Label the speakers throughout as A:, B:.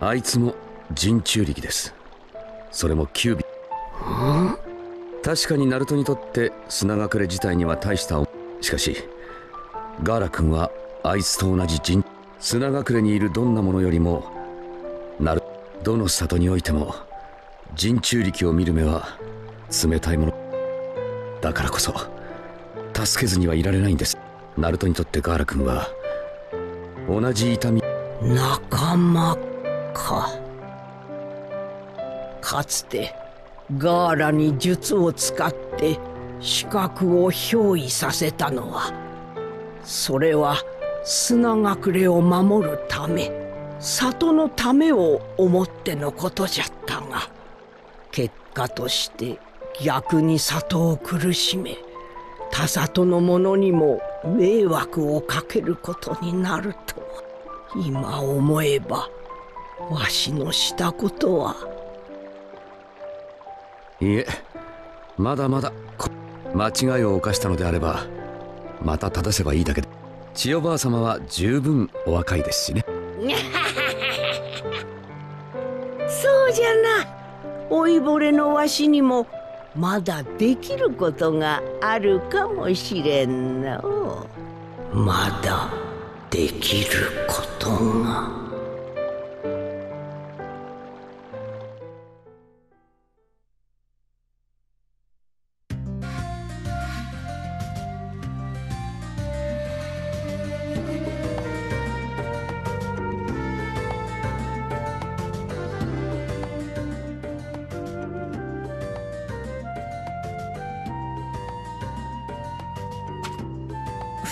A: あいつも人中力です。それもキュービ。確かにナルトにとって砂隠れ自体には大したしかしガーラ君はあいつと同じ人砂隠れにいるどんなものよりもなるどの里においても人中力を見る目は冷たいもの。だからこそ助けずにはいられないんです。ナルトにとってガーラ君は同じ痛み。
B: 仲間か。かつてガーラに術を使って視覚を憑依させたのはそれは砂隠れを守るため里のためを思ってのことじゃったが結果として逆に里を苦しめ他里の者にも迷惑をかけることになると今思えばわしのしたことは。
A: いえまだまだ間違いを犯したのであればまた正せばいいだけで千代ばあ様は十分お若いですしね
B: そうじゃな老いぼれのわしにもまだできることがあるかもしれんのまだできることが。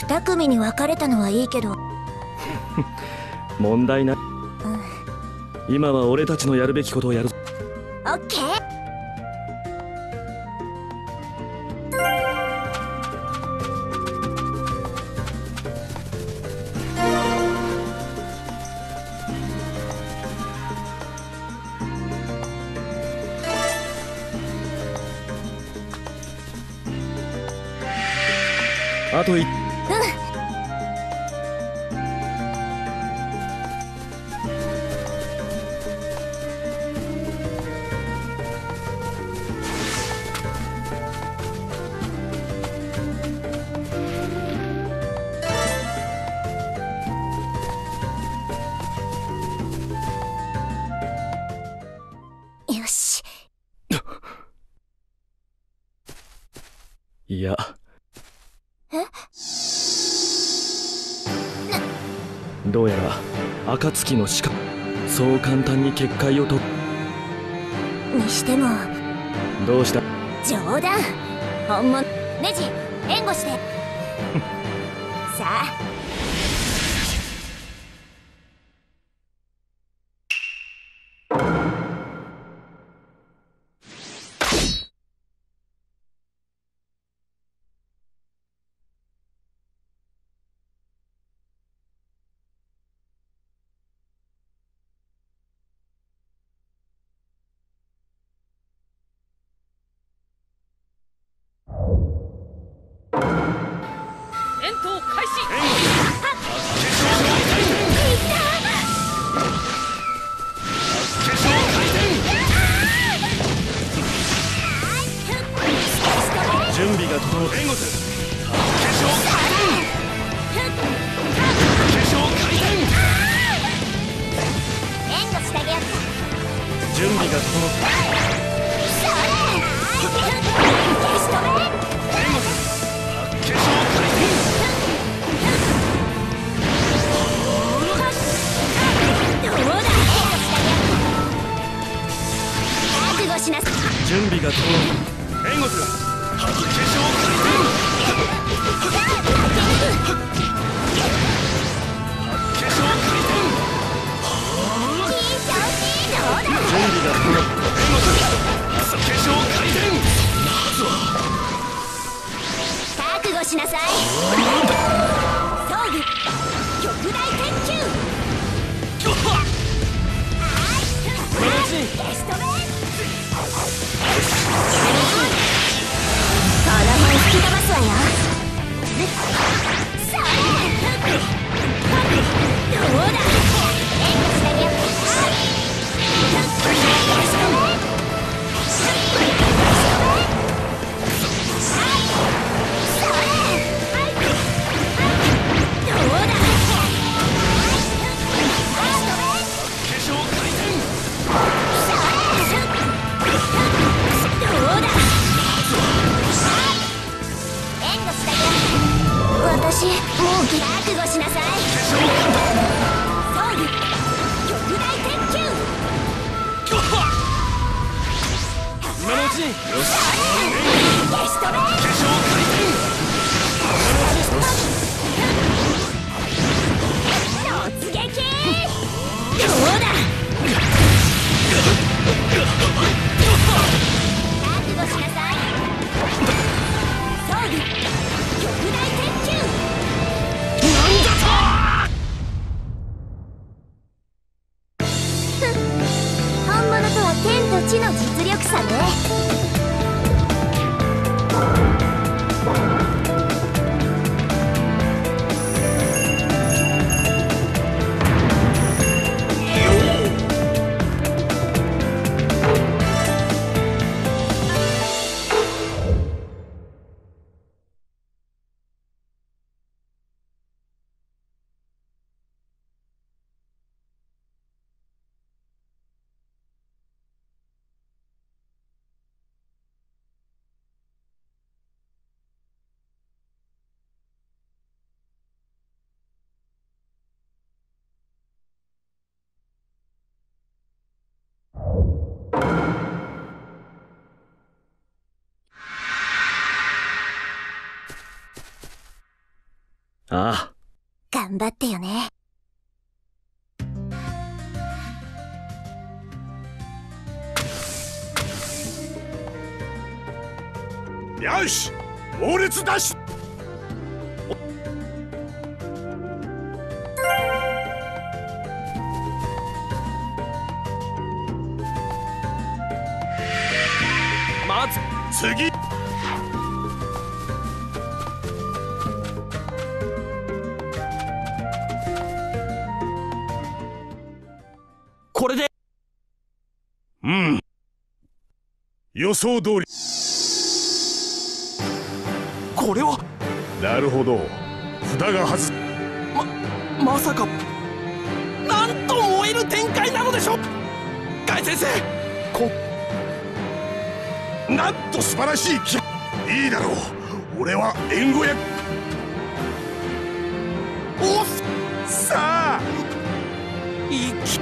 C: 2組に分かれたのはいいけど。
D: 問題ない、うん、今は俺たちのやるべきことをやる
C: オッケー。
D: あと1いや。
C: え？
D: どうやら暁の鹿。そう簡単に結界をと
C: にしても。
D: どうした？
C: 冗談。本物ネジ援護して
B: 大
C: Eu
D: ああ。
C: 頑張ってよね。
E: よし猛烈ダッシュ
D: まず
E: 次うん。予想通り。
D: これは？
E: なるほど。札が外
D: まさか。なんと燃える展開なのでしょう。ガイ先生。こ
E: なんと素晴らしい気いいだろう。俺は援護役。
D: おっ
E: さあ
D: いいき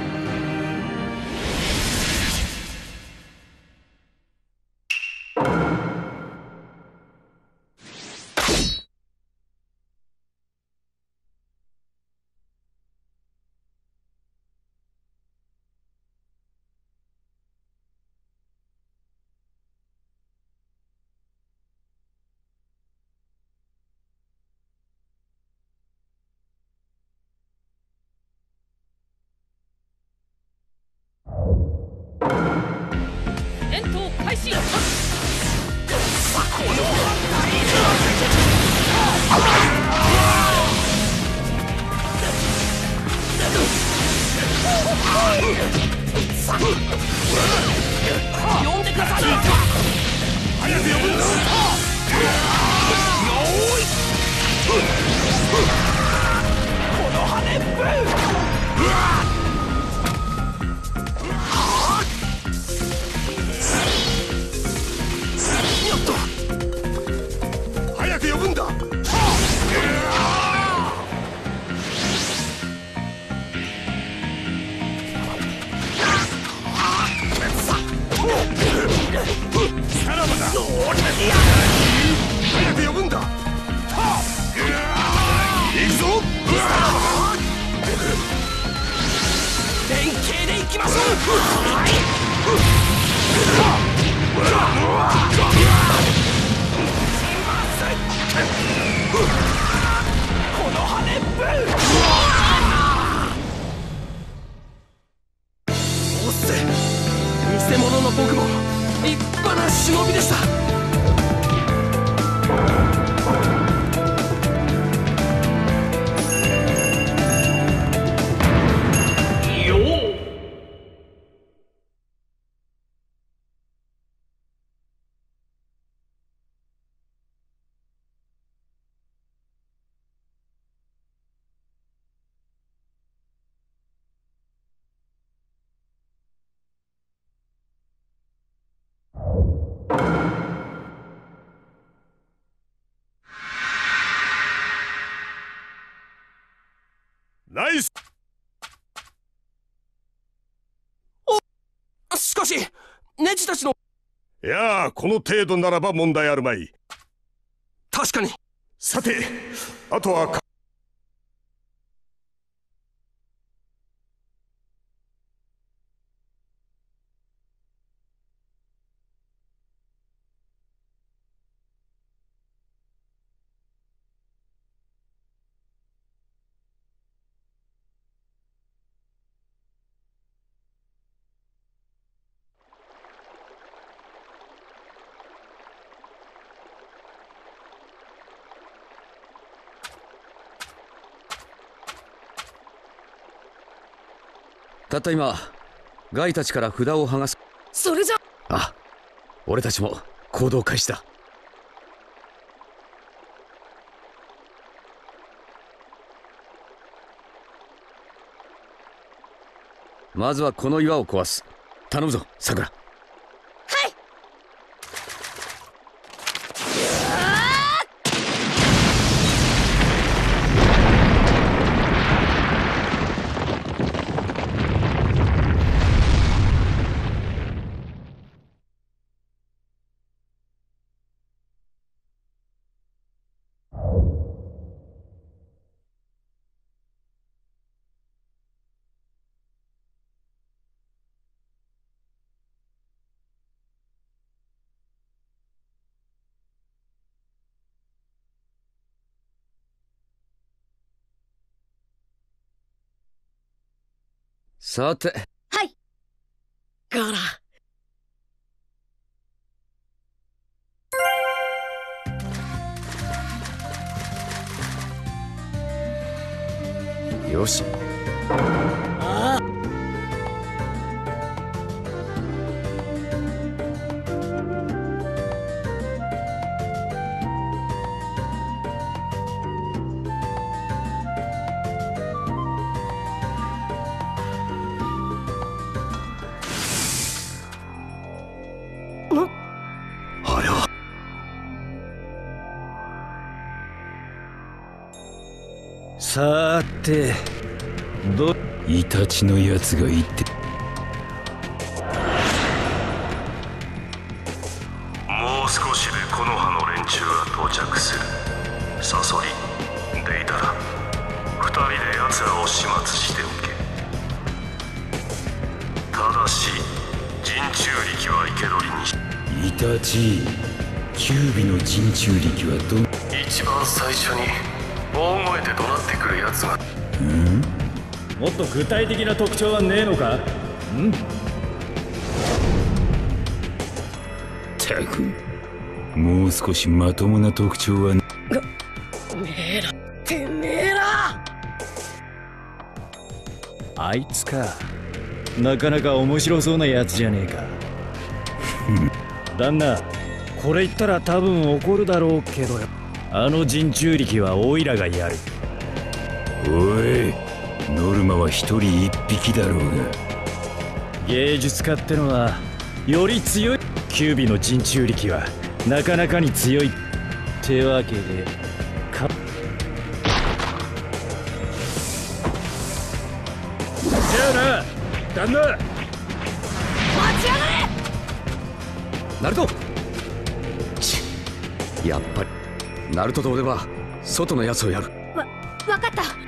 F: 呼んでください。
E: 早く呼ぶんだ早ナイス。
D: しかしネジたちの。
G: いやあこの程度ならば問題あるまい。
H: 確かに。
G: さてあとは
A: たった今ガイたちから札を剥がす。
F: それじゃ。
A: あ俺たちも行動開始だ。まずはこの岩を壊す。頼むぞさくらさて。
F: はい。
B: ガラ。
A: よし
G: あれは。
I: さーてどイタチのやつが言って。
G: もう少しでこの葉の連中が到着する。サソリデイダラ二人で奴らを始末しておけ。ただし中力は生け捕りにし
I: イタチキュービの人中力はど
G: 一番最初に大声で怒鳴ってくる奴が
I: もっと具体的な特徴はねえのか？たくもう少しまともな特徴はね。
B: てめえら！
I: あいつかなかなか面白そうなやつじゃねえか。旦那これ言ったら多分怒るだろうけどよ。あの人中力はオイラがやる。おいノルマは一人一匹だろうが。芸術家ってのはより強い。キュービの人中力はなかなかに強いってわけで。かじゃあな旦那。
F: 待ちやがれ。
A: ナルト。ちやっぱり。ナルトと俺は外のやつをやる。
F: わ分かった